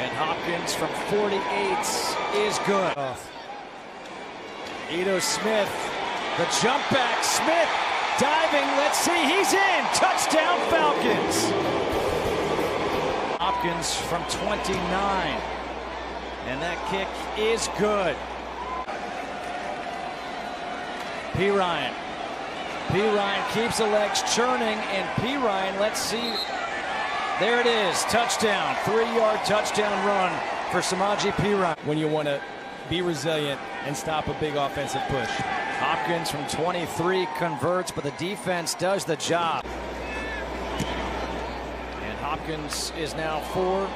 And Hopkins from 48 is good. Ito Smith, the jump back. Smith diving. Let's see. He's in. Touchdown Falcons. Hopkins from 29. And that kick is good. Perine. P. Ryan keeps the legs churning, and Perine, let's see. There it is. Touchdown. Three yard touchdown run for Samaje Perine. when you want to be resilient and stop a big offensive push. Hopkins from 23 converts, but the defense does the job. And Hopkins is now four.